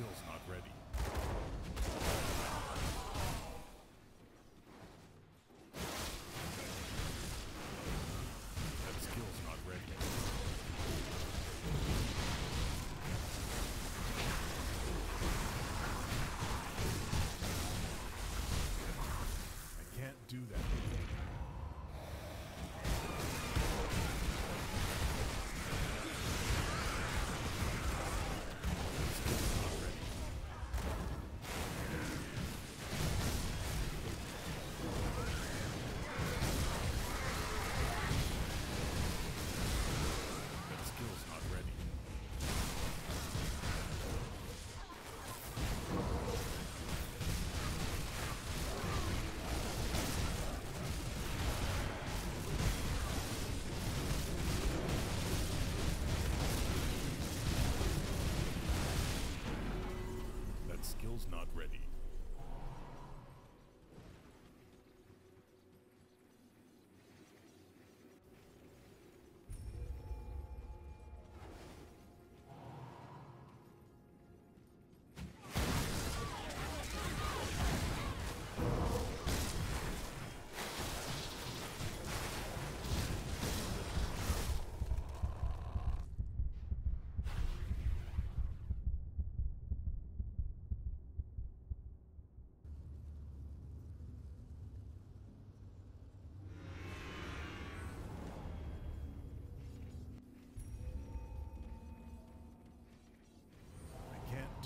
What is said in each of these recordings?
skill's not ready.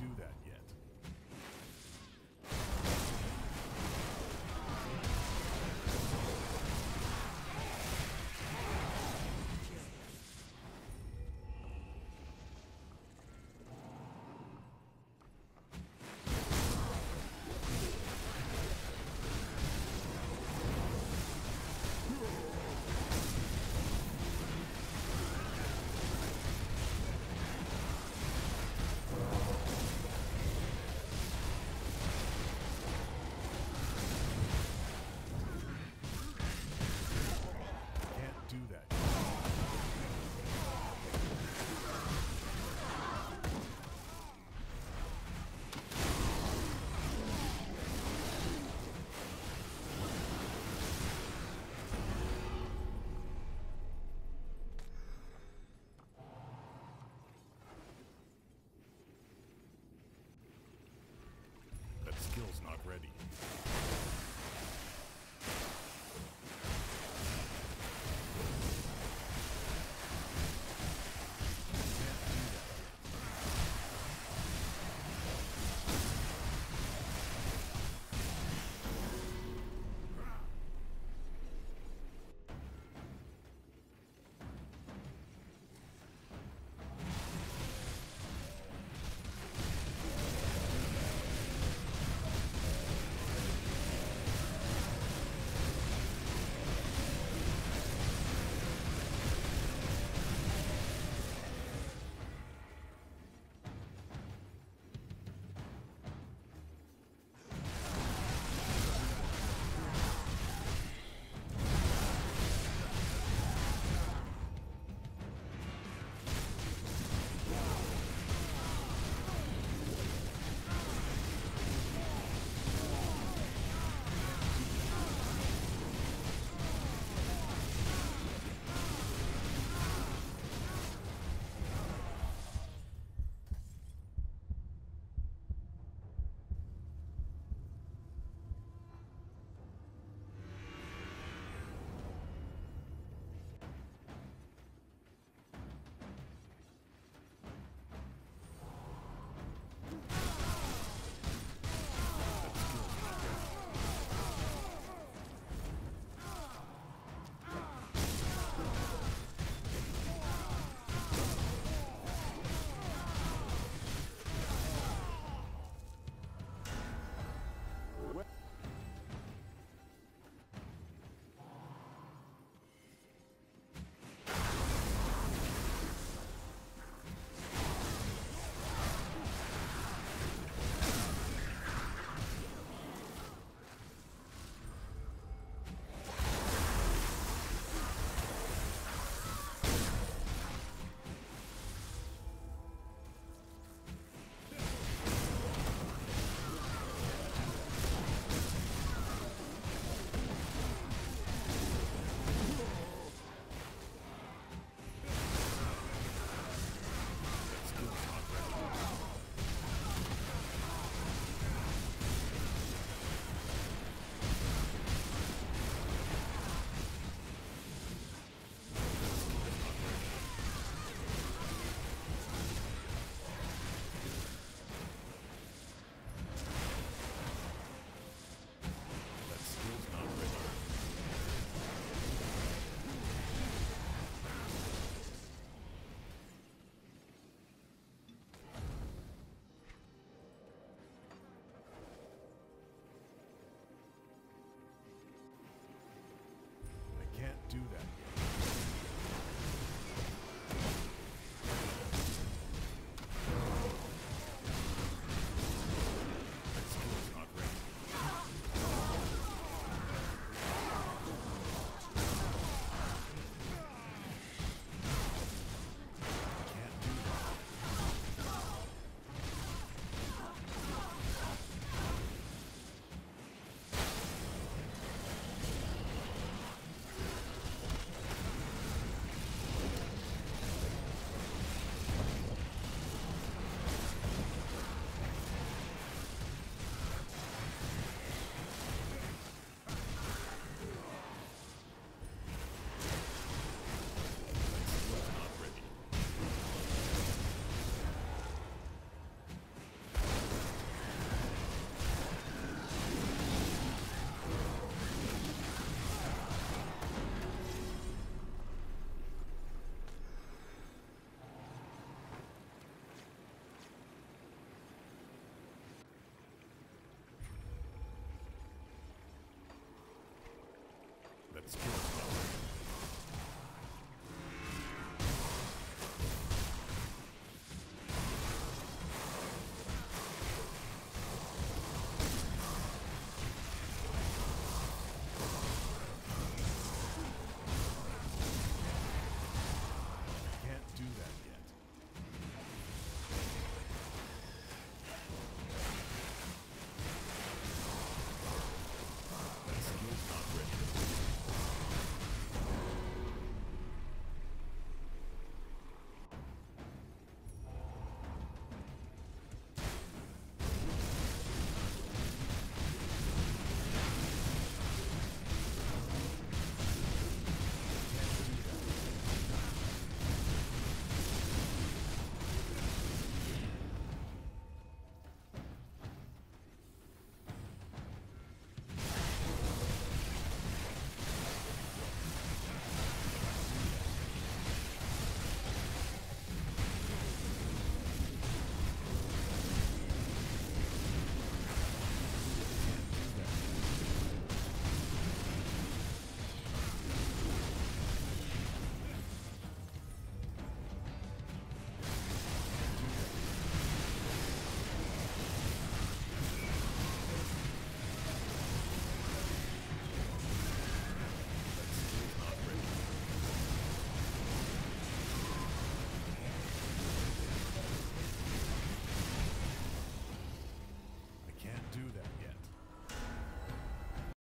Do that